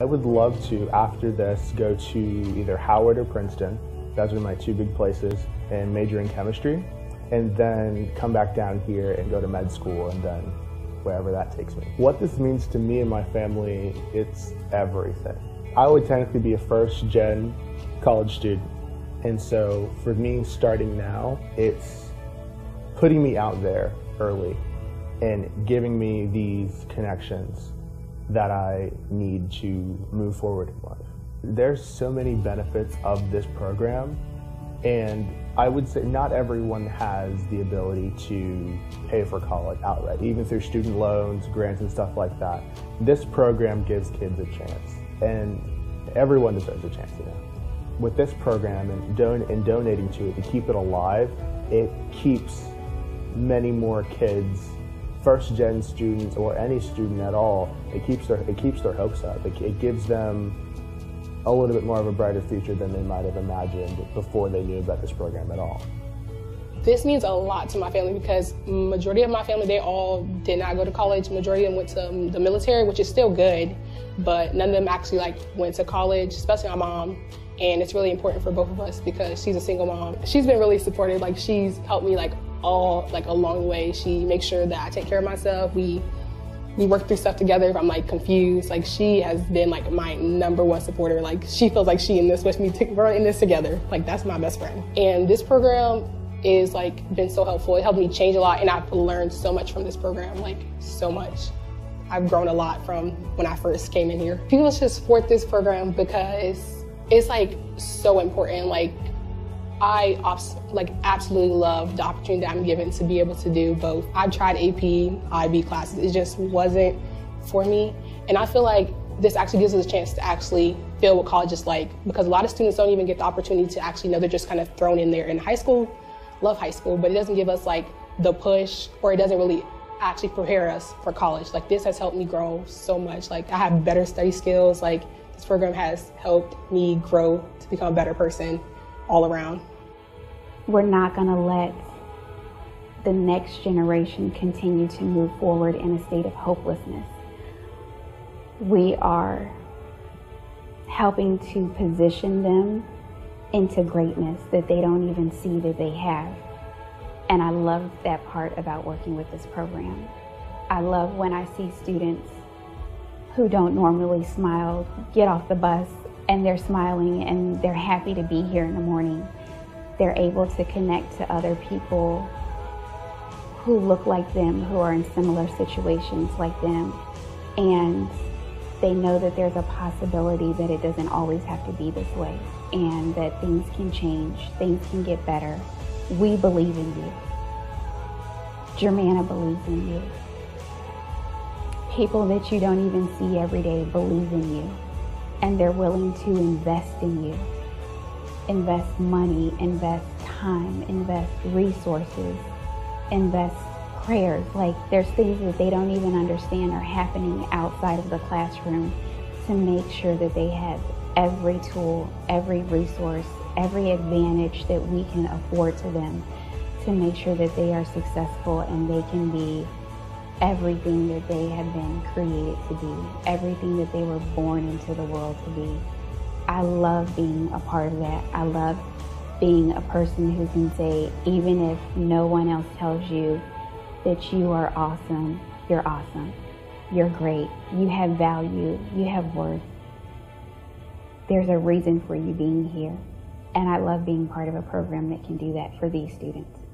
I would love to, after this, go to either Howard or Princeton. Those are my two big places, and major in chemistry, and then come back down here and go to med school, and then wherever that takes me. What this means to me and my family, it's everything. I would technically be a first gen college student, and so for me, starting now, it's putting me out there early and giving me these connections that I need to move forward in life. There's so many benefits of this program, and I would say not everyone has the ability to pay for college outright, even through student loans, grants, and stuff like that. This program gives kids a chance, and everyone deserves a chance, you know. With this program and, don- and donating to it to keep it alive, it keeps many more kids first gen students or any student at all, it keeps their it keeps their hopes up. It, it, gives them a little bit more of a brighter future than they might have imagined before they knew about this program at all. This means a lot to my family because majority of my family they all did not go to college. Majority of them went to um, the military, which is still good, but none of them actually like went to college, especially my mom. And it's really important for both of us because she's a single mom. She's been really supportive. Like she's helped me like all like along the way. She makes sure that I take care of myself. We we work through stuff together if I'm like confused. Like she has been like my number one supporter. Like she feels like she in this with me. We're in this together. Like that's my best friend. And this program is like been so helpful. It helped me change a lot, and I've learned so much from this program. Like so much. I've grown a lot from when I first came in here. People should support this program because it's like so important. Like I like absolutely love the opportunity that I'm given to be able to do both. I've tried AP, IB classes. It just wasn't for me. And I feel like this actually gives us a chance to actually feel what college is like because a lot of students don't even get the opportunity to actually know they're just kind of thrown in there in high school. Love high school, but it doesn't give us like the push or it doesn't really actually prepare us for college. Like this has helped me grow so much. Like I have better study skills. Like this program has helped me grow to become a better person all around. We're not going to let the next generation continue to move forward in a state of hopelessness. We are helping to position them into greatness that they don't even see that they have. And I love that part about working with this program. I love when I see students who don't normally smile get off the bus and they're smiling and they're happy to be here in the morning. They're able to connect to other people who look like them, who are in similar situations like them. And they know that there's a possibility that it doesn't always have to be this way and that things can change, things can get better. We believe in you. Germanna believes in you. People that you don't even see every day believe in you and they're willing to invest in you. Invest money, invest time, invest resources, invest prayers. Like there's things that they don't even understand are happening outside of the classroom to make sure that they have every tool, every resource, every advantage that we can afford to them to make sure that they are successful and they can be everything that they have been created to be, everything that they were born into the world to be. I love being a part of that. I love being a person who can say, even if no one else tells you that you are awesome, you're awesome. You're great. You have value. You have worth. There's a reason for you being here. And I love being part of a program that can do that for these students.